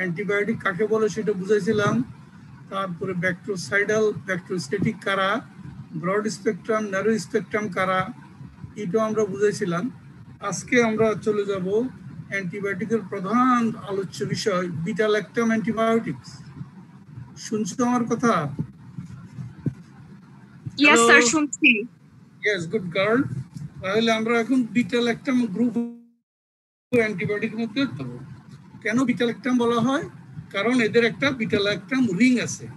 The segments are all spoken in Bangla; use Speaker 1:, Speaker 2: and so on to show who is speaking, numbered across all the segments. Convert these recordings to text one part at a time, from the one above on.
Speaker 1: অ্যান্টিবায়োটিক কাকে বলে সেটা বুঝাইছিলাম। তারপরে ব্যাক্টোসাইডাল ব্যাক্টোস্টেটিক কারা ব্রড স্পেকট্রাম ন্যারো স্পেকট্রাম কারা এটাও আমরা বুঝাইছিলাম। আজকে আমরা চলে যাব অ্যান্টিবায়োটিকের প্রধান আলোচ্য বিষয় বিটা ল্যাকটাম অ্যান্টিবায়োটিক্স। শুনছো আমার কথা?
Speaker 2: ইয়েস স্যার শুনছি।
Speaker 1: ইয়েস গুড গার্ল তাহলে আমরা এখন বিটা ল্যাকটাম গ্রুপ অ্যান্টিবায়োটিক মধ্যে কেন বিটা ল্যাকটাম বলা হয়? কারণ এদের একটা বিটা ল্যাকটাম রিং আছে।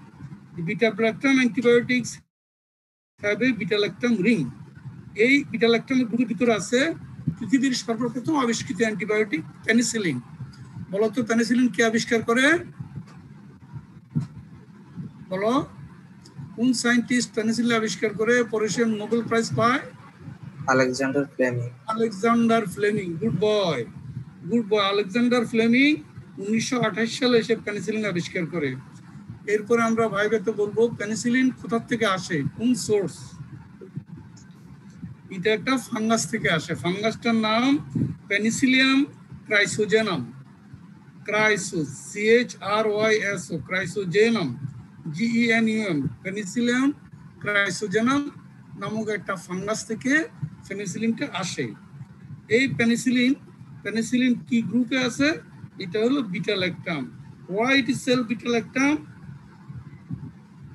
Speaker 1: Lactam antibiotics have a lactam ring. এই বিটা ল্যাকটাম গ্রুপের ভিতরে আছে পৃথিবীর সর্বপ্রথম আবিষ্কৃত অ্যান্টিবায়োটিক পেনিসিলিন। বলতো পেনিসিলিন কে আবিষ্কার করে? বলো কোন সায়েন্টিস্ট পেনিসিলিন আবিষ্কার করে? পরে সে নোবেল প্রাইজ পায়?
Speaker 3: Alexander Fleming.
Speaker 1: Alexander Fleming good boy. Good boy Alexander Fleming উনিশশো সালে এসে পেনিসিলিন আবিষ্কার করে। এরপরে আমরা ভাইবেতে বলব, পেনিসিলিন কোথা থেকে আসে? কোন সোর্স? এটা একটা ফাঙ্গাস থেকে আসে। ফাঙ্গাসটার নাম penicillium chrysogenum. Chryso C H R Y S O chrysogenum G E N U M penicillium chrysogenum নামক একটা ফাঙ্গাস থেকে পেনিসিলিনটা আসে। এই পেনিসিলিন পেনিসিলিন কি গ্রুপে আছে? এটা হলো beta lactam why it is cell beta lactam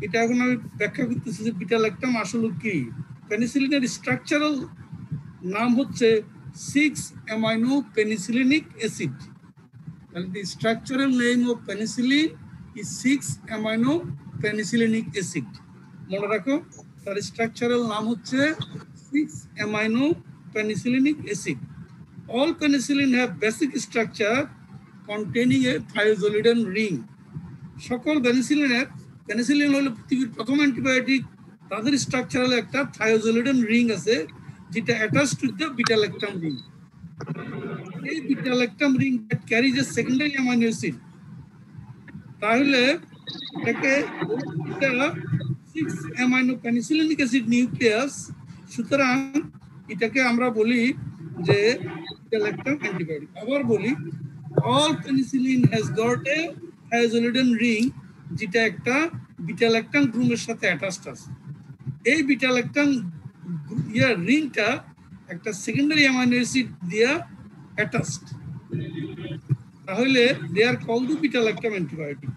Speaker 1: এটা এখন আমি ব্যাখ্যা করতেছি যে বিটা ল্যাকটাম আসলে কি। পেনিসিলিনের স্ট্রাকচারাল নাম হচ্ছে সিক্স অ্যামাইনো পেনিসিলিনিক অ্যাসিড তাহলে the structural name of penicillin is six amino penicillinic acid মনে রাখো, তার স্ট্রাকচারাল নাম হচ্ছে six amino penicillinic acid all penicillin have basic structure containing a thiazolidine ring. সকল পেনিসিলিনের পেনিসিলিন হলো পৃথিবীর প্রথম অ্যান্টিবায়োটিক তাদের স্ট্রাকচারাল একটা থায়োজোলিডন রিং আছে, যেটা attach to the beta lactam ring এই beta lactam ring that carries a secondary amino acid তাহলে এটাকে এটা six amino penicillinic acid nucleus সুতরাং এটাকে আমরা বলি যে বিটালেকটাম অ্যান্টিবায়োটিক আবার বলি all penicillin has got a thiazolidine ring যেটা একটা বিটালেকটাম গ্রুমের সাথে অ্যাটাচড আছে। এই বিটালেকটাম ইয়ার রিংটা একটা সেকেন্ডারি অ্যামাইনো অ্যাসিড দিয়া অ্যাটাচড তাহলে they are call to beta lactam antibiotic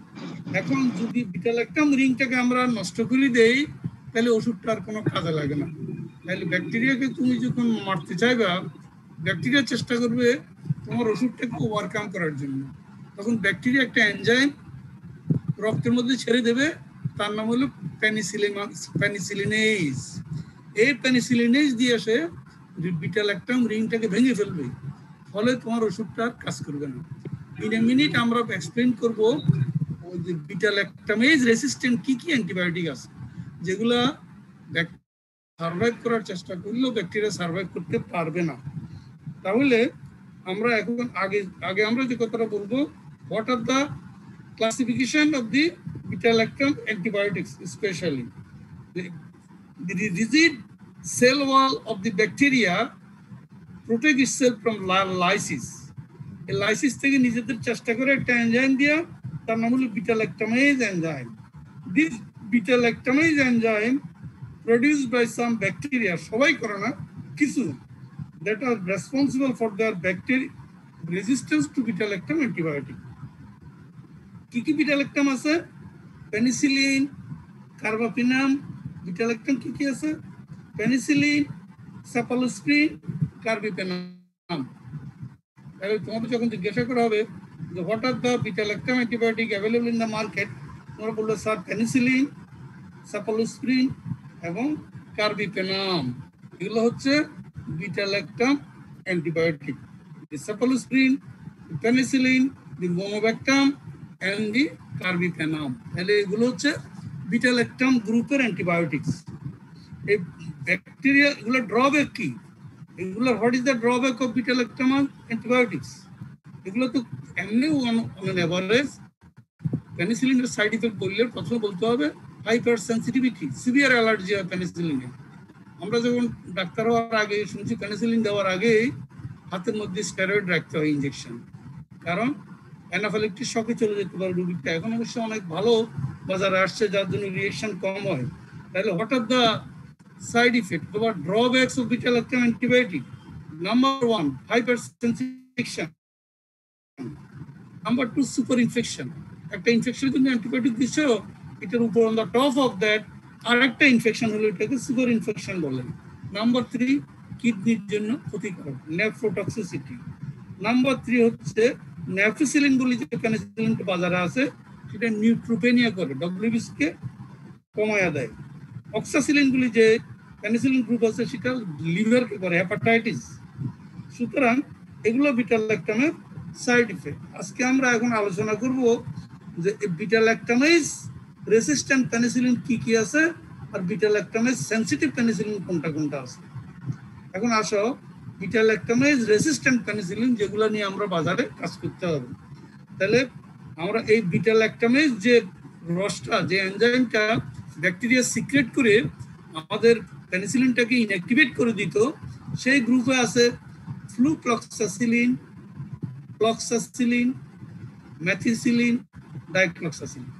Speaker 1: এখন যদি বিটালেকটাম রিংটাকে আমরা নষ্ট করে দেই, তাহলে ওষুধটা আর কোনো কাজে লাগে না। তাহলে ব্যাকটেরিয়াকে তুমি যখন মারতে চাইবা ব্যাকটেরিয়া চেষ্টা করবে তোমার ওষুধটাকে ওভারকাম করার জন্য। তখন ব্যাকটেরিয়া একটা এনজাইম রক্তের মধ্যে ছেড়ে দেবে, তার নাম হলো প্যানিসিলিমাস প্যানিসিলিনেজ এই প্যানিসিলিনেজ দিয়ে সে বিটালেকটাম রিংটাকে ভেঙে ফেলবে। ফলে তোমার ওষুধটা আর কাজ করবে না। ইন এ মিনিট আমরা এক্সপ্লেন করব ওই যে বিটালেকটামেজ রেসিস্ট্যান্ট কি কি অ্যান্টিবায়োটিক আছে, যেগুলা সার্ভাইভ করার চেষ্টা করলেও ব্যাকটেরিয়া সার্ভাইভ করতে পারবে না। তাহলে আমরা এখন আগে আগে আমরা যে কথাটা বলব what are the classification of the beta antibiotics specially the rigid cell wall of the bacteria protect cell from lysis এই লাইসিস থেকে নিজেদের চেষ্টা করে একটা এনজাইম দেওয়া তার নাম হলো beta lactamase this beta lactamase enzyme produce by some bacteria সবাই করে না, কিছু that are responsible for their bacteria resistance to beta-lactam antibiotic. কি বিটালেকটাম আছে? পেনিসিলিন কার্বাপিনাম বিটালেকটাম কি কি আছে? পেনিসিলিন সাপালোস্প্রিন কার্বিপেনাম তাহলে তোমাদের যখন জিজ্ঞাসা করা হবে যে what are the beta lactam antibiotic available in the market তোমরা বলল, স্যার পেনিসিলিন সাপালোস্প্রিন এবং কার্বিপেনাম এগুলো হচ্ছে beta lactam antibiotic cephalosporin penicillin the monobactam and the carbapenem তাহলে এগুলো হচ্ছে বিটালেকটাম গ্রুপের অ্যান্টিবায়োটিক্স। এই ব্যাকটেরিয়া, এগুলো ড্রব্যাক কি? এগুলো what is the drawback of beta lactam antibiotics? এগুলো তো এমনি অন এভারেজ পেনিসিলিনের সাইড ইফেক্ট বললে প্রথমে বলতে হবে হাইপার সেন্সিটিভিটি সিভিয়ার অ্যালার্জি হয় পেনিসিলিনে আমরা যখন ডাক্তার হওয়ার আগে শুনছি পেনিসিলিন দেওয়ার আগেই হাতের মধ্যে স্টেরয়েড রাখতে হয় ইঞ্জেকশন কারণ অ্যানাফাইলেকটিক শখে চলে যেতে পারে রুগীটা। এখন অবশ্য অনেক ভালো বাজারে আসছে, যার জন্য রিয়েকশন কম হয়। তাহলে হঠাৎ দ্য সাইড ইফেক্ট অথবা drawbacks of beta antibiotic number one hyper sensitization number two super infection একটা ইনফেকশনের জন্য অ্যান্টিবায়োটিক দিচ্ছ, এটার উপর on the top of that আর একটা ইনফেকশন হলো এটাকে সুপার ইনফেকশন বলেন নাম্বার থ্রি কিডনির জন্য ক্ষতিকারক নেফ্রোটক্সিসিটি নাম্বার থ্রি হচ্ছে ন্যাফিসিলিন বলি যে পেনিসিলিন বাজারে আছে, সেটা নিউট্রোপেনিয়া করে ডব্লিউবিসি কে কমায়া দেয়। অক্সাসিলিন গুলি যে পেনিসিলিন গ্রুপ আছে, সেটা লিভারকে করে হেপাটাইটিস সুতরাং এগুলো বিটাল ল্যাকটামের সাইড ইফেক্ট আজকে আমরা এখন আলোচনা করব যে বিটাল ল্যাকটামেজ রেসিস্ট্যান্ট পেনিসিলিন কি কি আছে? আর ল্যাকটামেজ সেনসিটিভ পেনিসিলিন কোনটা কোনটা আছে? এখন আসো বিটা রেসিস্ট্যান্ট পেনিসিলিন যেগুলো নিয়ে আমরা বাজারে কাজ করতে হবে। তাহলে আমরা এই বিটা যে রসটা, যে এনজাইমটা ব্যাকটেরিয়া সিক্রেট করে আমাদের পেনিসিলিনটাকে ইনঅ্যাক্টিভেট করে দিত, সেই গ্রুপে আছে ফ্লুক্লক্সাসিলিন ক্লক্সাসিলিন ম্যাথিসিলিন ডাইক্লক্সাসিলিন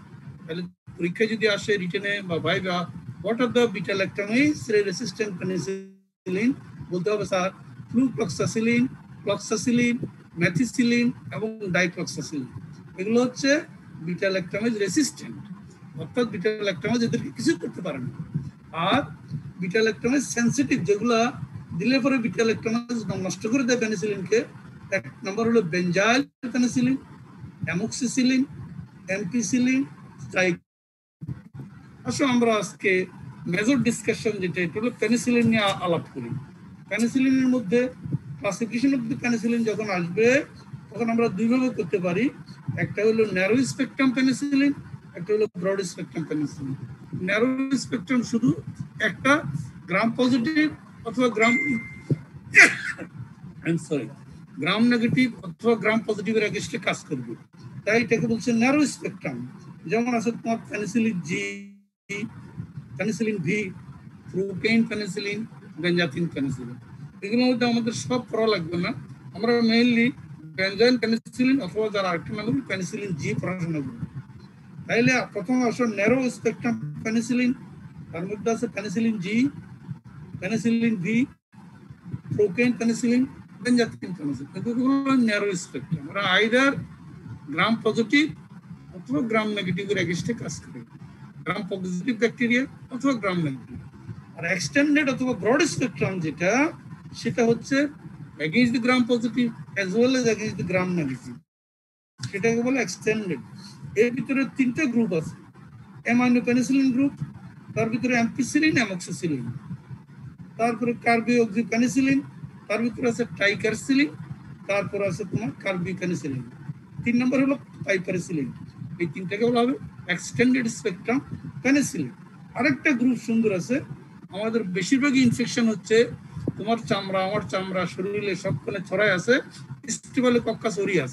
Speaker 1: তাহলে পরীক্ষায় যদি আসে রিটেনে বা viva what are the beta lactamase resistant penicillin বলতে হবে স্যার ফ্লুক্লক্সাসিলিন ক্লক্সাসিলিন ম্যাথিসিলিন এবং ডাইক্লক্সাসিলিন এগুলো হচ্ছে বিটা ল্যাকটামেজ রেসিস্ট্যান্ট অর্থাৎ বিটা ল্যাকটামেজ এদেরকে কিছু করতে পারে না। আর বিটা ল্যাকটামেজ সেন্সিটিভ যেগুলো দিলে পরে বিটা ল্যাকটামেজ নষ্ট করে দেয় পেনিসিলিনকে এক নম্বর হলো benzyl penicillin amoxicillin ampicillin strike আসো আমরা আজকে মেজর ডিসকাশন যেটা, এটা হলো পেনিসিলিন নিয়ে আলাপ করি। পেনিসিলিনের মধ্যে ক্লাসিফিকেশন অফ দি পেনিসিলিন যখন আসবে, তখন আমরা দুইভাবে করতে পারি। একটা হলো ন্যারো স্পেকট্রাম পেনিসিলিন একটা হলো broad spectrum penicillin narrow spectrum শুধু একটা গ্রাম পজিটিভ অথবা গ্রাম সরি গ্রাম নেগেটিভ অথবা গ্রাম পজিটিভের এগেস্টে কাজ করবে। তাই এটাকে বলছে ন্যারো স্পেকট্রাম যেমন আছে তোমার penicillin G penicillin V procaine penicillin benzathine penicillin এগুলোর মধ্যে আমাদের সব পড়া লাগবে না। আমরা মেইনলি বেঞ্জাইন পেনিসিলিন অথবা যারা আরেকটা নাম পেনিসিলিন জি পড়াশোনা করব তাইলে প্রথম আসো ন্যারো স্পেকট্রাম পেনিসিলিন তার মধ্যে আছে penicillin G penicillin V procaine penicillin benzathine penicillin এগুলো ন্যারো স্পেকট্রাম ওরা আইদার গ্রাম পজিটিভ অথবা গ্রাম নেগেটিভের এগেস্টে কাজ করে। গ্রাম পজিটিভ ব্যাকটেরিয়া অথবা গ্রাম নেগেটিভ আর এক্সটেন্ডেড অথবা ব্রড স্পেকট্রাম যেটা, সেটা হচ্ছে against the gram positive as well as against the gram negative সেটাকে বলে এক্সটেন্ডেড এর ভিতরে তিনটা গ্রুপ আছে। অ্যামাইনো পেনিসিলিন গ্রুপ তার ভিতরে অ্যাম্পিসিলিন অ্যামক্সিসিলিন তারপরে কার্বি অক্সি পেনিসিলিন তার ভিতরে আছে ট্রাইকারসিলিন তারপর আছে তোমার কার্বি পেনিসিলিন তিন নম্বর হলো পাইপারসিলিন এই তিনটাকে বলা হবে এক্সটেন্ডেড স্পেকট্রাম পেনিসিলিন আরেকটা গ্রুপ সুন্দর আছে, আমাদের বেশিরভাগই ইনফেকশন হচ্ছে তোমার চামড়া, আমার চামড়া, শরীরে সবখানে ছড়াই আছে স্টিফালোকক্কাস ওরিয়াস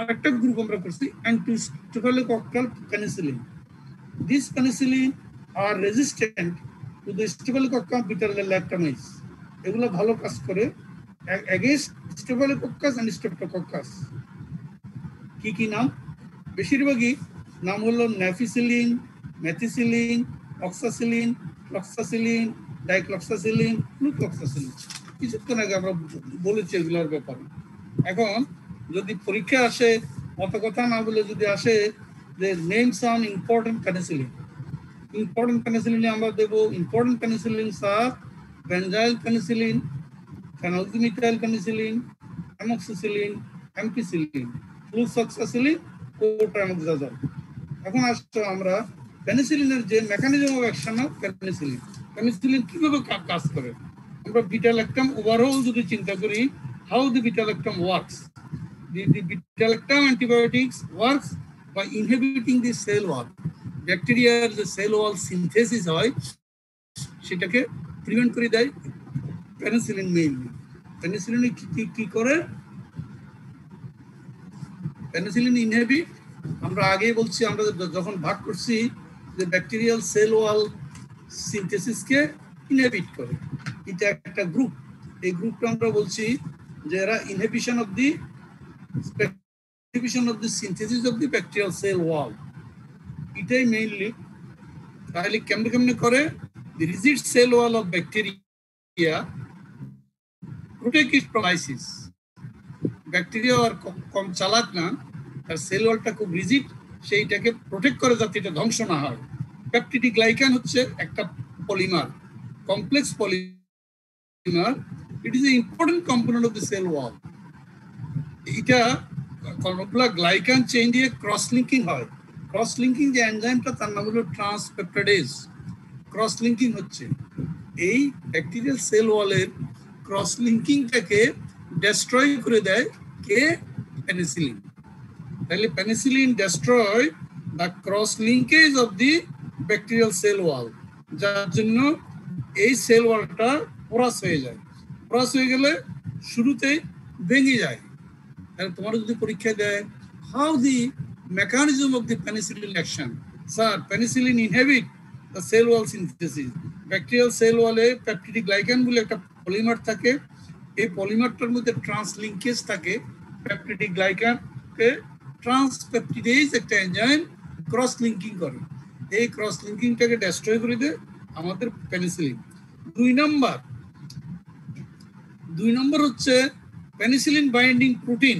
Speaker 1: আরেকটা গ্রুপ আমরা করছি antistaphylococcal penicillin this penicillin are resistant to the staphylococcal beta lactamase এগুলো ভালো কাজ করে। অ্যাগেন্স্ট স্টিফালোকক্কাস অ্যান্ড স্ট্রেপ্টোকক্কাস কি কি নাম? বেশিরভাগই নাম হলো nafcillin, methicillin oxacillin cloxacillin dicloxacillin flucloxacillin কিছুক্ষণ আগে আমরা বলেছি এগুলোর ব্যাপারে। এখন যদি পরীক্ষা আসে, অত কথা না বলে যদি আসে যে names on important penicillin important পেনিসিলিনে আমরা দেবো ইম্পর্টেন্ট পেনিসিলিন আর benzyl penicillin phenoxymethyl penicillin amoxicillin ampicillin flucloxacillin এখন আসছো আমরা পেনিসিলিনের যে mechanism of action of penicillin কীভাবে কাজ করে? আমরা বিটা ল্যাকটাম ওভারঅল যদি চিন্তা করি how the beta lactam works the the beta lactam antibiotics works by inhibiting the cell wall ব্যাকটেরিয়ার যে সেল ওয়াল সিনথেসিস হয়, সেটাকে প্রিভেন্ট করে দেয় পেনিসিলিন মেইনলি পেনিসিলিন কি কি করে? পেনিসিলিন ইনহিবিট আমরা আগেই বলছি, আমরা যখন ভাগ করছি, যে ব্যাকটেরিয়াল সেল ওয়াল সিনথেসিসকে ইনহেবিট করে। এটা একটা গ্রুপ এই গ্রুপটা আমরা বলছি যে এরা inhibition of the inhibition of the synthesis of the bacterial cell wall এটাই মেইনলি তাহলে কেমনে কেমনে করে? Rigid cell wall of bacteria protect it from lysis bacteria আর কম চালাক না, তার সেল ওয়ালটা খুব রিজিট সেইটাকে প্রোটেক্ট করে যাতে এটা ধ্বংস না হয়। প্যাপটিডিক গ্লাইকান হচ্ছে একটা polymer complex polymer it is a important component of the cell wall এটা কর্মগুলা গ্লাইকান চেইন দিয়ে ক্রস লিঙ্কিং হয়। ক্রস লিঙ্কিং যে এনজাইমটা তার নাম হলো ট্রান্সপেপটাইডেজ ক্রস লিঙ্কিং হচ্ছে। এই ব্যাকটেরিয়াল সেল ওয়ালের ক্রস লিঙ্কিংটাকে ডেস্ট্রয় করে দেয় কে? পেনিসিলিন তাহলে penicillin destroy the cross linkage of the bacterial cell wall যার জন্য এই সেল ওয়ালটা পোরাস হয়ে যায়। পোরাস হয়ে গেলে শুরুতেই ভেঙে যায়। তাহলে তোমার যদি পরীক্ষা দেয় how the mechanism of the penicillin action sir penicillin inhibit the cell wall synthesis bacterial cell ওয়ালে প্যাপটিডিক গ্লাইকান বলে একটা পলিমার থাকে এই পলিমারটার মধ্যে ট্রান্স লিঙ্কেজ থাকে প্যাপটিডিক গ্লাইকানকে ট্রান্সপেপটিডেজ একটা এনজাইম ক্রস লিঙ্কিং করে। এই ক্রস লিঙ্কিংটাকে ডেস্ট্রয় করে দেয় আমাদের পেনিসিলিন দুই নাম্বার, দুই নম্বর হচ্ছে পেনিসিলিন বাইন্ডিং প্রোটিন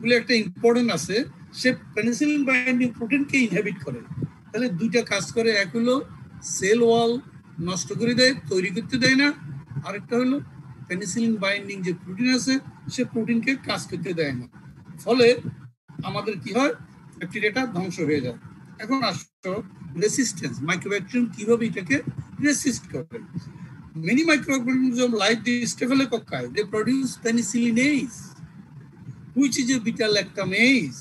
Speaker 1: বলে একটা ইম্পর্টেন্ট আছে। সে পেনিসিলিন বাইন্ডিং প্রোটিনকে ইনহেবিট করে। তাহলে দুইটা কাজ করে, এক হলো সেল ওয়াল নষ্ট করে দেয়, তৈরি করতে দেয় না। আরেকটা হলো পেনিসিলিন বাইন্ডিং যে প্রোটিন আছে, সে প্রোটিনকে কাজ করতে দেয় না। ফলে আমাদের কি হয়? ব্যাকটেরিয়াটা ধ্বংস হয়ে যায়। এখন আসো রেসিস্টেন্স মাইক্রোব্যাকটেরিয়াম কীভাবে এটাকে রেসিস্ট করবে মিনি মাইক্রোঅর্গানিজম লাইফ ডিস্টেবল একক কায় they produce penicillinase which is a beta lactamase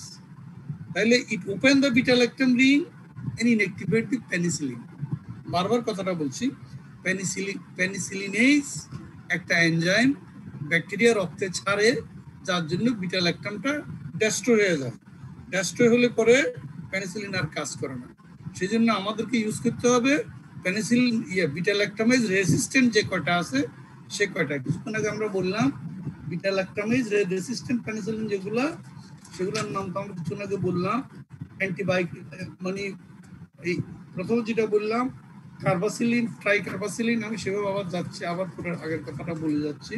Speaker 1: তাহলে it open the beta lactam ring and inactivate the penicillin বারবার কথাটা বলছি পেনিসিলিন পেনিসিলিনেজ একটা এনজাইম ব্যাকটেরিয়া রক্তে ছাড়ে, যার জন্য বিটা ল্যাকটামটা ডেস্ট্রয় হয়ে যায়। ডেস্ট্রয় হলে পরে পেনিসিলিন আর কাজ করে না। সেই জন্য আমাদেরকে ইউজ করতে হবে পেনিসিলিন ইয়ে বিটা ল্যাকটামেজ রেসিস্ট্যান্ট যে কয়টা আছে, সে কয়টা। কিছুক্ষণ আগে আমরা বললাম বিটা ল্যাকটামেজ রেসিস্ট্যান্ট পেনিসিলিন যেগুলো, সেগুলোর নাম তো আমরা কিছুক্ষণ আগে বললাম। অ্যান্টিবায়োটিক মানে এই, প্রথম যেটা বললাম কার্বাসিলিন ট্রাই কার্বাসিলিন আমি সেভাবে আবার যাচ্ছি, আবার পুরো আগের কথাটা বলে যাচ্ছি।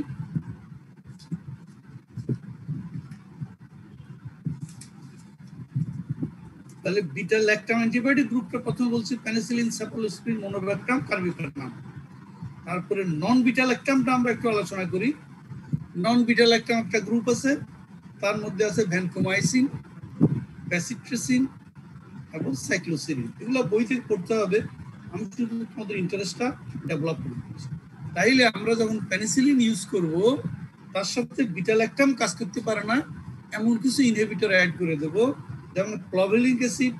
Speaker 1: তাহলে বিটা ল্যাকটাম অ্যান্টিবায়োটিক গ্রুপটা প্রথমে বলছি, পেনিসিলিন সাপোলোস্পিন মনোব্যাকটাম কার্বিপ্যাকটাম তারপরে নন বিটা ল্যাকটামটা আমরা একটু আলোচনা করি। নন বিটা ল্যাকটাম একটা গ্রুপ আছে, তার মধ্যে আছে ভ্যানকোমাইসিন প্যাসিট্রেসিন এবং সাইক্লোসিরিন। এগুলো বই থেকে পড়তে হবে। আমি তোমাদের ইন্টারেস্টটা ডেভেলপ করে দিচ্ছি তাইলে আমরা যখন পেনিসিলিন ইউজ করব, তার সাথে বিটা ল্যাকটাম কাজ করতে পারে না, এমন কিছু ইনহিবিটর অ্যাড করে দেব, যেমন ক্লোভেলিক অ্যাসিড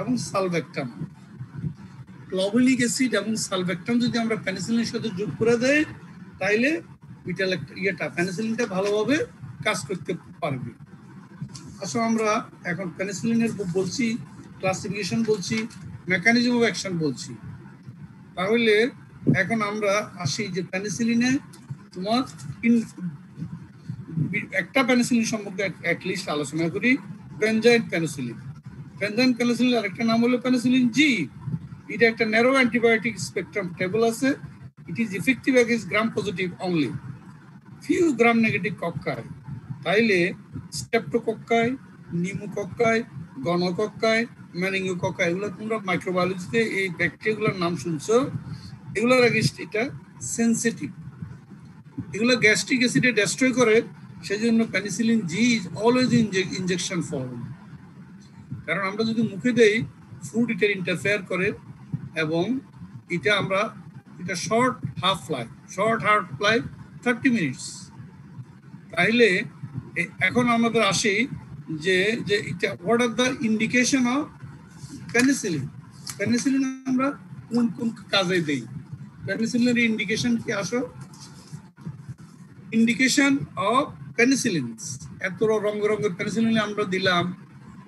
Speaker 1: এবং সালভেক্টাম ক্লোভেলিক অ্যাসিড এবং সালভেক্টাম যদি আমরা পেনিসিলিনের সাথে যোগ করে দেই, তাইলে বিটা ল্যাকটাম ইয়েটা পেনিসিলিনটা ভালোভাবে কাজ করতে পারবে। আসো আমরা এখন পেনিসিলিনের বলছি ক্লাসিফিকেশন বলছি মেকানিজম অফ অ্যাকশন বলছি। তাহলে এখন আমরা আসি যে পেনিসিলিনে তোমার একটা পেনিসিলিন সম্পর্কে অ্যাটলিস্ট আলোচনা করি বেনজাইন পেনিসিলিন বেনজাইন পেনিসিলিন আরেকটা নাম হলো পেনিসিলিন জি এটা একটা ন্যারো অ্যান্টিবায়োটিক স্পেকট্রাম টেবল আছে। It is effective against gram positive only few gram negative cocci তাইলে স্টেপ্টোকক্কায় নিমোকক্কায় গণকক্কায় ম্যানিঙ্গোকক্কায় এগুলো তোমরা মাইক্রোবায়োলজিতে এই ব্যাকটেরিয়াগুলোর নাম শুনছো। এগুলোর এগেনস্ট এটা সেন্সিটিভ এগুলো গ্যাস্ট্রিক অ্যাসিডে ডেস্ট্রয় করে, সেজন্য penicillin G is always injection form কারণ আমরা যদি মুখে দেই ফুড এটা ইন্টারফেয়ার করে এবং এটা আমরা, এটা short half life short half life thirty minutes তাইলে এখন আমাদের আসি যে যে এটা what are the indication of penicillin penicillin আমরা কোন কোন কাজে দেই? পেনিসিলিনের ইন্ডিকেশন কি আসো? ইন্ডিকেশন অফ পেনিসিলিন এত রঙ, রঙের পেনিসিলিন আমরা দিলাম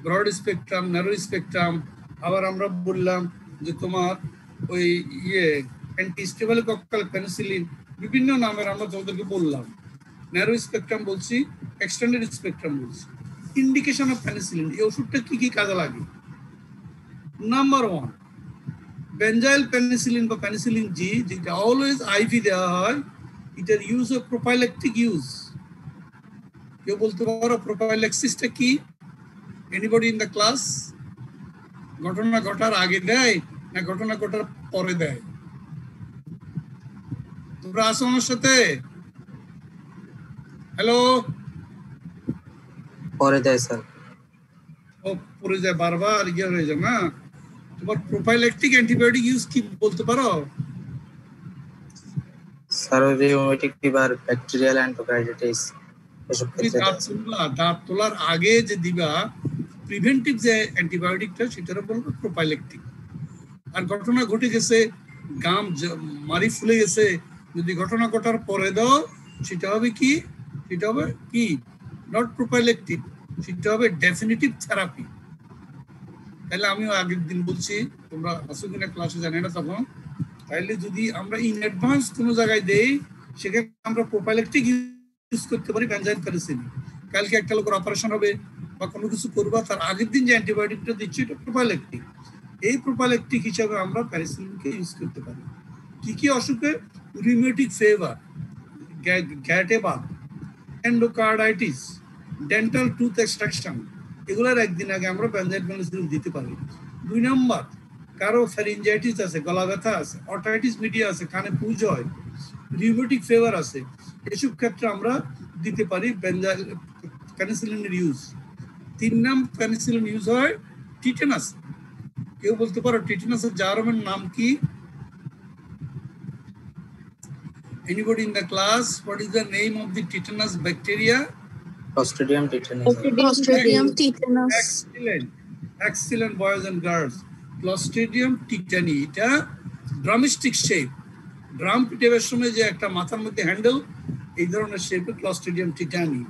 Speaker 1: ব্রড স্পেকট্রাম ন্যারো স্পেকট্রাম আবার আমরা বললাম যে তোমার ওই ইয়ে অ্যান্টি স্টেবলকক্কাল পেনিসিলিন বিভিন্ন নামের আমরা তোমাদেরকে বললাম। ন্যারো স্পেকট্রাম বলছি এক্সটেন্ডেড স্পেকট্রাম বলছি। ইন্ডিকেশন অফ পেনিসিলিন এই ওষুধটা কি কি কাজে লাগে? নাম্বার ওয়ান বেঞ্জাইল পেনিসিলিন বা পেনিসিলিন জি যেটা অলওয়েজ আইভি দেওয়া হয় এটার ইউজ অফ প্রোপাইলেকটিক ইউজ কেউ বলতে পারো প্রোপাইলেক্সিসটা কি? এনিবডি ইন দ্য ক্লাস ঘটনা ঘটার আগে দেয় না ঘটনা ঘটার পরে দেয়? তোমরা আসো আমার সাথে। হ্যালো
Speaker 3: পরে দেয় স্যার।
Speaker 1: ও পড়ে যায় বারবার ইয়ে হয়ে যায় না? তোমার প্রোফাইলেকটিক অ্যান্টিবায়োটিক ইউজ কি বলতে পারো?
Speaker 3: রিউমেটিক ফিভার ব্যাকটেরিয়াল অ্যান্টোকাইটিস এসব
Speaker 1: দাঁত। তুললা দাঁত তোলার আগে যে দিবা প্রিভেন্টিভ যে অ্যান্টিবায়োটিকটা সেটারও বলব প্রোপাইলেকটিক আর ঘটনা ঘটে গেছে গাম মারি ফুলে গেছে যদি ঘটনা ঘটার পরে দাও সেটা হবে কি? সেটা হবে কি? নট প্রোপাইলেকটিক সেটা হবে ডেফিনিটিভ থেরাপি তাহলে আমিও আগের দিন বলছি তোমরা আসো কিনা ক্লাসে জানি না তখন তাইলে যদি আমরা ইন অ্যাডভান্স কোনো জায়গায় দেই সেখানে আমরা প্রোপাইলেকটিক ইউজ করতে পারি বেনজাইন পেনিসিলিন কালকে একটা লোকের অপারেশন হবে বা কোনো কিছু করবা তার আগের দিন যে অ্যান্টিবায়োটিকটা দিচ্ছি এটা প্রোপাইলেকটিক এই প্রোপাইলেকটিক হিসাবে আমরা প্যারিসিলিনকে ইউজ করতে পারি কি কি অসুখে রিউমেটিক ফেভার গ্যাটেবা এন্ডোকার্ডাইটিস ডেন্টাল টুথ এক্সট্রাকশন এগুলোর একদিন আগে আমরা বেনজাইন পেনিসিলিন দিতে পারি। দুই নম্বর কারও ফ্যারিঞ্জাইটিস আছে গলা ব্যথা আছে অটাইটিস মিডিয়া আছে কানে পুজ হয় রিউমেটিক ফেভার আছে এসব ক্ষেত্রে আমরা দিতে পারি পেনিসিলিনের ইউজ তিন নাম পেনিসিলিন ইউজ হয় টিটেনাস কেউ বলতে পারো টিটেনাসের জার্মান নাম কি? Anybody in the class, what is the name of the tetanus bacteria?
Speaker 3: Clostridium tetanus
Speaker 2: Clostridium tetanus.
Speaker 1: Excellent. Excellent boys and girls. Clostridium tetani. এটা ড্রামস্টিক শেপ ড্রাম পিটেবার সময় যে একটা মাথার মধ্যে হ্যান্ডেল এই ধরনের শেপে ক্লস্ট্রিডিয়াম টিটানি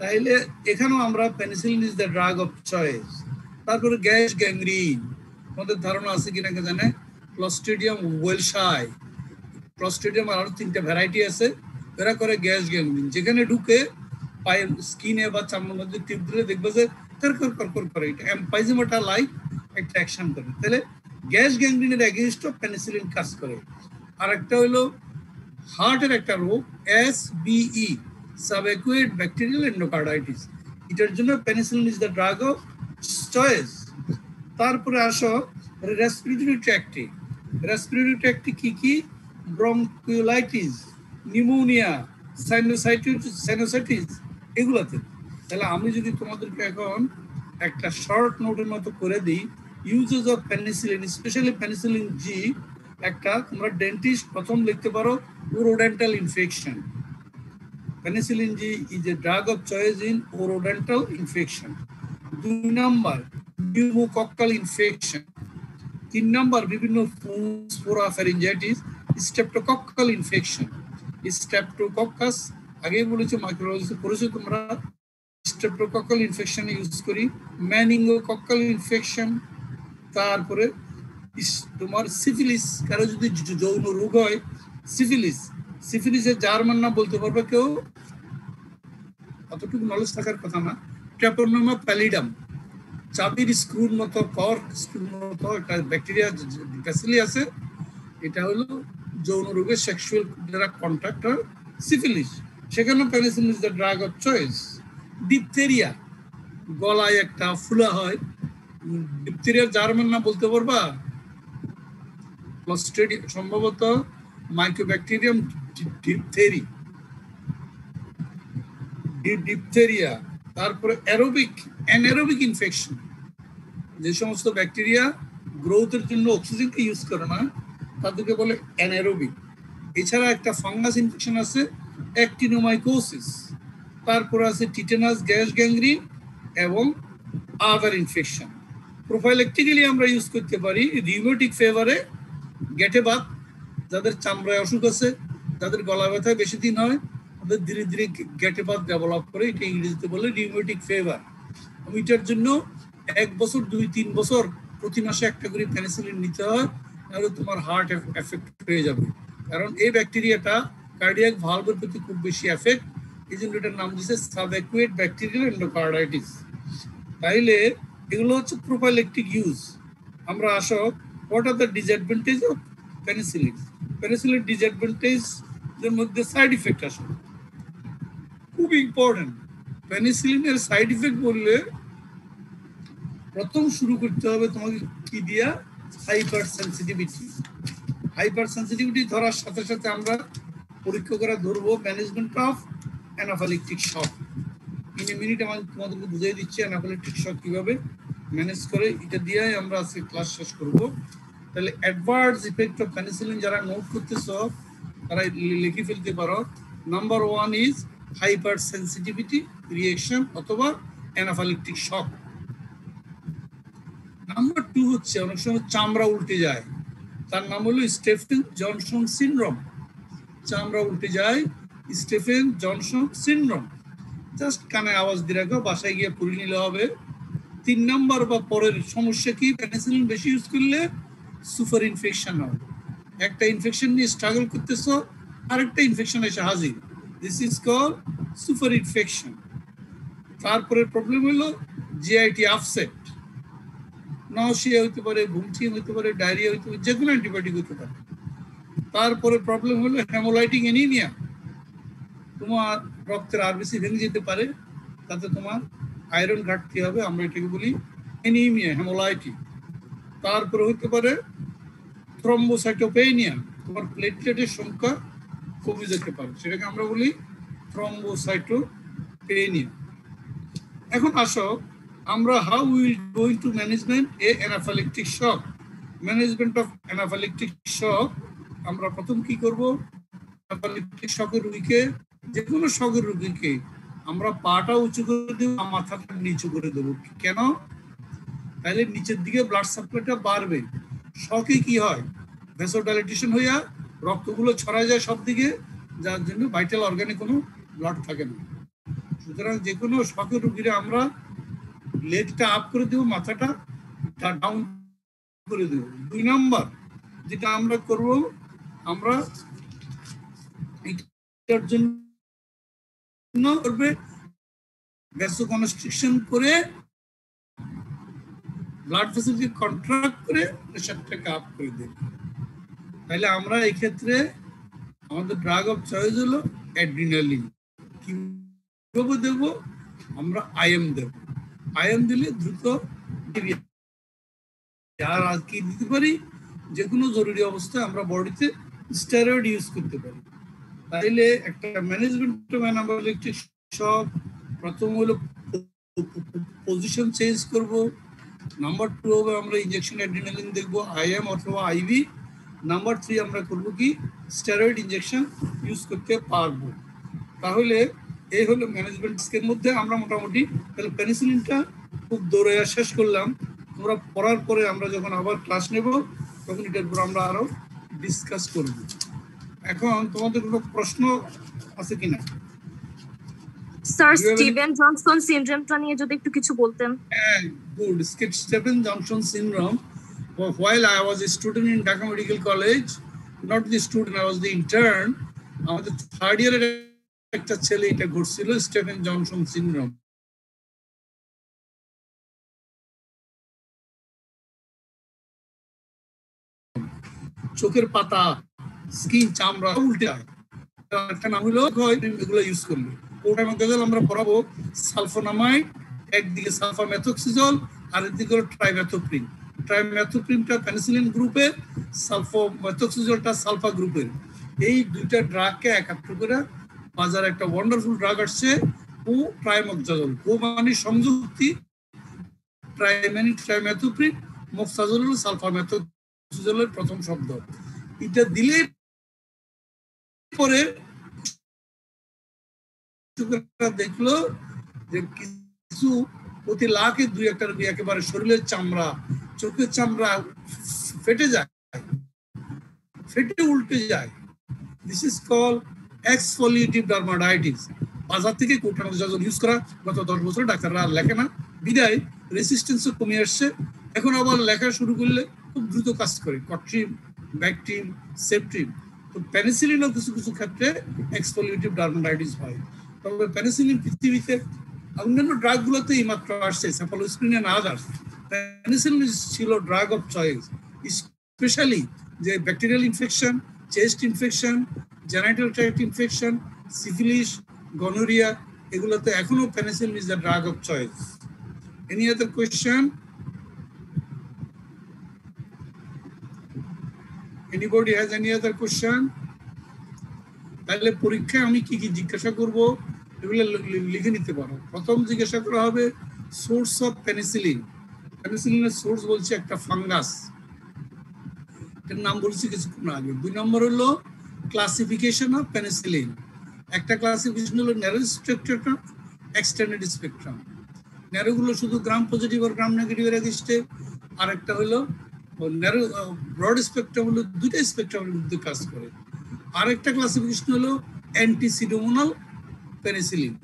Speaker 1: তাইলে এখানেও আমরা penicillin is the drug of choice তারপরে গ্যাস গ্যাংরিন আমাদের ধারণা আছে কিনা কে জানে? ক্লস্ট্রিডিয়াম ওয়েলশাই ক্লস্ট্রিডিয়াম আরও তিনটা ভ্যারাইটি আছে। এরা করে গ্যাস গ্যাংরিন যেখানে ঢুকে পায়ের স্কিনে বা চামড়ার মধ্যে টিপ দিলে দেখবে যে কর কর কর এটা। এম্পাইজেমাটা লাইক একটা অ্যাকশন করে। তাহলে গ্যাস গ্যাংরিনের এগেনস্টও পেনিসিলিন কাজ করে। আর একটা হলো হার্টের একটা রোগ S B E subacute bacterial endocarditis এটার জন্য penicillin is the drug of choice তারপরে আসো রেসপিরেটরি ট্র্যাক্টে রেসপিরেটরি ট্র্যাক্টে কি কি? ব্রঙ্কিওলাইটিস নিউমোনিয়া সাইনোসাইটিস সাইনোসাইটিস এগুলাতে। তাহলে আমি যদি তোমাদেরকে এখন একটা শর্ট নোটের মতো করে দিই uses of penicillin specially penicillin G একটা তোমরা ডেন্টিস্ট প্রথম লিখতে পারো orodental infection penicillin G is a drug of choice in orodental infection দুই নাম্বার, pneumococcal ইনফেকশন তিন নাম্বার, বিভিন্ন স্পোরা ফ্যারিঞ্জাইটিস স্ট্রেপ্টোকক্কাল ইনফেকশন স্ট্রেপ্টোকক্কাস আগে বলেছি মাইক্রোলজি পড়েছো তোমরা। স্ট্রেপ্টোকক্কাল ইনফেকশন ইউজ করি। ম্যানিঙ্গোকক্কাল ইনফেকশন তারপরে তোমার সিফিলিস কারও যদি যৌন রোগ হয় সিফিলিস সিফিলিসের জার্মান নাম বলতে পারবে কেউ। অতটুকু নলেজ থাকার কথা না। ট্র্যাপোনোমা প্যালিডাম চাবির স্ক্রুর মতো কর স্ক্রুর মতো একটা ব্যাকটেরিয়া ব্যাসিলি আছে। এটা হলো যৌন রোগের সেক্সুয়াল যারা কন্ট্যাক্ট হয় সিফিলিস সেখানে penicillin is the drug of choice. Diphtheria, গলায় একটা ফুলা হয়। ডিপথেরিয়ার জার্মান নাম বলতে পারবা? সম্ভবত মাইক্রোব্যাকটেরিয়াম ডিপথেরি ডিপথেরিয়া, তারপরে অ্যারোবিক, অ্যানারোবিক ইনফেকশন যে সমস্ত ব্যাকটেরিয়া গ্রোথের জন্য অক্সিজেনকে ইউজ করে না, তাদেরকে বলে অ্যানারোবিক। এছাড়া একটা ফাঙ্গাস ইনফেকশন আছে অ্যাক্টিনোমাইকোসিস তারপর আছে টিটেনাস গ্যাস গ্যাংগ্রিন এবং আদার ইনফেকশন প্রোফাইলেকটিক্যালি আমরা ইউজ করতে পারি রিউমেটিক ফেভারে গেটে বাত যাদের চামড়ায় অসুখ আছে, যাদের গলা ব্যথায় বেশি দিন হয়, তাদের ধীরে ধীরে গেটে বাত ডেভেলপ করে, এটা ইংরেজিতে বলে রিউমেটিক ফেভার এটার জন্য এক বছর, দুই, তিন বছর প্রতি মাসে একটা করে পেনিসিলিন নিতে হয় তাহলে তোমার হার্ট এফেক্ট হয়ে যাবে। কারণ এই ব্যাকটেরিয়াটা কার্ডিয়াক ভালভের প্রতি খুব বেশি এফেক্ট এই জন্য এটার নাম দিচ্ছে সাবঅ্যাকুয়েট ব্যাকটেরিয়াল এন্ডোকার্ডাইটিস তাইলে এগুলো হচ্ছে প্রোফাইলেকটিক ইউজ আমরা আসো what are the disadvantage of penicillin penicillin disadvantage এর মধ্যে সাইড ইফেক্ট আসে। খুব ইম্পর্টেন্ট পেনিসিলিনের সাইড ইফেক্ট বললে প্রথম শুরু করতে হবে তোমাকে কি দিয়া? হাইপার সেন্সিটিভিটি হাইপার সেন্সিটিভিটি ধরার সাথে সাথে আমরা পরীক্ষা করে ধরবো management of anaphylactic shock in a minute আমি তোমাদেরকে বুঝিয়ে দিচ্ছি অ্যানাফালিকটিক শক কীভাবে ম্যানেজ করে, এটা দিয়ে আমরা আজকে ক্লাস শেষ করব। তাহলে অ্যাডভার্স ইফেক্ট অফ পেনিসিলিন যারা নোট করতেছ, তারা লিখে ফেলতে পারো। Number one is hypersensitivity reaction অথবা অ্যানাফালিকটিক শক নাম্বার টু হচ্ছে, অনেক সময় চামড়া উল্টে যায়। তার নাম হলো স্টেফেন জনসন সিনড্রোম চামড়া উল্টে যায়, স্টেফেন জনসন সিনড্রোম। জাস্ট কানে আওয়াজ দিয়ে রাখো, বাসায় গিয়ে পড়ে নিলে হবে। তিন নাম্বার বা পরের সমস্যা কি? পেনিসিলিন বেশি ইউজ করলে সুপার ইনফেকশন হবে একটা ইনফেকশন নিয়ে স্ট্রাগল করতেছো, আরেকটা ইনফেকশন এসে হাজির। This is call super infection তারপরে প্রবলেম হলো জিআইটি আপসেট নাউসিয়া হইতে পারে ভুমচিং হইতে পারে ডায়রিয়া হইতে পারে যে কোনো অ্যান্টিবায়োটিক হতে পারে। তারপরে প্রবলেম হলো হেমোলাইটিক এনিমিয়া তোমার রক্তের আরবিসি ভেঙে যেতে পারে, তাতে তোমার আয়রন ঘাটতি হবে, আমরা এটাকে বলি এনিমিয়া হেমোলাইটিক তারপরে হইতে পারে থ্রম্বোসাইটোপেনিয়া তোমার প্লেটলেটের সংখ্যা কমে যেতে পারে, সেটাকে আমরা বলি থ্রম্বোসাইটোপেনিয়া এখন আসো, আমরা how will going to management a anaphylactic shock management of anaphylactic shock আমরা প্রথম কি করব? শকের রোগীকে যে কোনো শকের রুগীকে আমরা পাটা উঁচু করে দেবো মাথাটা নিচু করে দেবো। কেন? তাহলে নিচের দিকে ব্লাড সাপ্লাইটা বাড়বে। শখে কি হয়? ভেসোডাইলেটেশন হইয়া রক্তগুলো ছড়ায় যায় সব দিকে যার জন্য ভাইটাল অর্গানে কোনো ব্লাড থাকে না। সুতরাং যে কোনো শখের রুগীরা আমরা লেগটা আপ করে দেবো, মাথাটা ডাউন করে দেবো। দুই নাম্বার যেটা আমরা করব আমরা এটার জন্য করবে। ভ্যাসো কনস্ট্রিকশন করে ব্লাড ভেসেলকে কন্ট্রাক্ট করে প্রেশারটাকে আপ করে দেবে। তাহলে আমরা এই ক্ষেত্রে আমাদের ড্রাগ অফ চয়েস হলো অ্যাড্রিনালিন কীভাবে দেব আমরা আইএম দেব। আইএম দিলে দ্রুত আর কি দিতে পারি? যে কোনো জরুরি অবস্থায় আমরা বডিতে স্টেরয়েড ইউজ করতে পারি। তাইলে একটা ম্যানেজমেন্ট অ্যানাবালিকটিক সব প্রথম হলো পজিশন চেঞ্জ করব। নাম্বার টু হবে আমরা ইঞ্জেকশন অ্যাড্রিনালিন দেখব আইএম অথবা আইভি নাম্বার থ্রি আমরা করব কি স্টেরয়েড ইঞ্জেকশন ইউজ করতে পারব। তাহলে এই হলো ম্যানেজমেন্ট স্কের মধ্যে আমরা মোটামুটি, তাহলে পেনিসিলিনটা খুব দৌড়ে শেষ করলাম। তোমরা পড়ার পরে আমরা যখন আবার ক্লাস নেব, তখন এটার উপর আমরা আরও ডিসকাস করব। এখন তোমাদের কোনো প্রশ্ন আছে কিনা?
Speaker 2: স্যার নিয়ে যদি একটু কিছু বলতেন।
Speaker 1: Good Steven Johnson syndrome while I was student in Dhaka Medical College not the student I was the intern আমাদের থার্ড ইয়ারের একটা ছেলে এটা ঘটছিল স্টিভেন জনসন সিনড্রোম চোখের পাতা, স্কিন, চামড়া উল্টে যায়। একটা নাম হলো এগুলো ইউজ করলে ওটামাকেজল আমরা পড়াবো সালফোনামাইড, একদিকে সালফা মেথক্সিজল আর একদিকে হলো ট্রাইমেথোপ্রিন। ট্রাইমেথোপ্রিনটা পেনিসিলিন গ্রুপের সালফো মেথক্সিজলটা সালফা গ্রুপের এই দুইটা ড্রাগকে একাত্র করে বাজারে একটা ওয়ান্ডারফুল ড্রাগ আসছে, ও ট্রাইমক্সাজল। ও মানে সংযুক্তি, ট্রাইমেনি ট্রাইমেথোপ্রিন, মক্সাজল সালফা মেথক্সিজলের প্রথম শব্দ। এটা দিলেই পরে দেখল যে কিছু প্রতি লাখে দুই একটা রোগী একেবারে শরীরের চামড়া, চোখের চামড়া ফেটে যায়, ফেটে উল্টে যায়। This is call exfoliative dermatitis বাজার থেকে কোটানোজাজল ইউজ করা, গত দশ বছর ডাক্তাররা আর লেখে না। বিদায় রেসিস্টেন্সও কমে আসছে। এখন আবার লেখা শুরু করলে খুব দ্রুত কাজ করে। কট্রিম ব্যাকট্রিম সেপট্রিম তো পেনিসিলিনও কিছু কিছু ক্ষেত্রে এক্সফোলিয়েটিভ ডার্মাডাইটিস হয়। তবে পেনিসিলিন পৃথিবীতে অন্যান্য ড্রাগগুলোতে এইমাত্র আসছে সেফালোস্পিন এন্ড আদার্স পেনিসিলিন ছিল ড্রাগ অফ চয়েস স্পেশালি যে bacterial infection chest infection genital tract infection syphilis gonorrhoea এগুলোতে এখনও penicillin is the drug of choice any other question anybody has any other question তাহলে পরীক্ষায় আমি কি কি জিজ্ঞাসা করব, এগুলো লিখে নিতে পারো। প্রথম জিজ্ঞাসা করা হবে সোর্স অফ পেনিসিলিন পেনিসিলিনের সোর্স বলছে একটা ফাঙ্গাস এর নাম বলছি কিছুক্ষণ আগে। দুই নম্বর হলো ক্লাসিফিকেশন অফ পেনিসিলিন একটা ক্লাসিফিকেশন হলো ন্যারো স্পেকট্রাম এক্সটেন্ডেড স্পেকট্রাম ন্যারোগুলো শুধু গ্রাম পজিটিভ আর গ্রাম নেগেটিভের এগেস্টে আর একটা হলো ন্যারো ব্রড স্পেকট্রাম হলো দুইটা স্পেকট্রামের মধ্যে কাজ করে। আরেকটা ক্লাসিফিকেশন হলো অ্যান্টিসিডোমোনাল পেনিসিলিন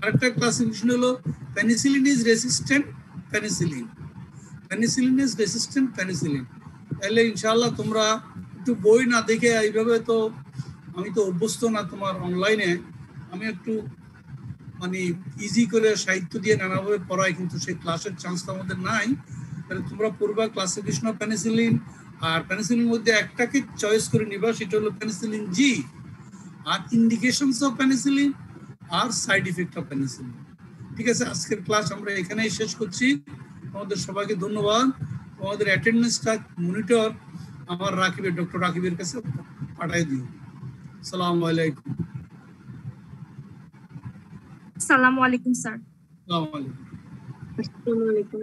Speaker 1: আরেকটা ক্লাসিফিকেশন হলো penicillinase resistant penicillin penicillinase resistant penicillin তাহলে ইনশাআল্লাহ তোমরা একটু বই না দেখে এইভাবে তো আমি তো অভ্যস্ত না তোমার অনলাইনে আমি একটু মানে ইজি করে সাহিত্য দিয়ে নানাভাবে পড়াই, কিন্তু সেই ক্লাসের চান্সটা আমাদের নাই। তাহলে তোমরা ক্লাসিফিকেশন অফ পেনিসিলিন আর পেনিসিলিন মধ্যে একটাকে চয়েস করে নিবা সেটা হলো পেনিসিলিন জি আর ইন্ডিকেশনস অফ পেনিসিলিন আর সাইড ইফেক্ট অফ পেনিসিলিন ঠিক আছে আজকের ক্লাস আমরা এখানেই শেষ করছি। আমাদের সবাইকে ধন্যবাদ। আমাদের অ্যাটেন্ডেন্সটা মনিটর আমার রাকিবের ডক্টর রাকিবের কাছে পাঠাই দিও। সালাম আলাইকুম।
Speaker 2: সালামু আলাইকুম স্যার।
Speaker 1: সালাম আলাইকুম।
Speaker 4: আসসালামু আলাইকুম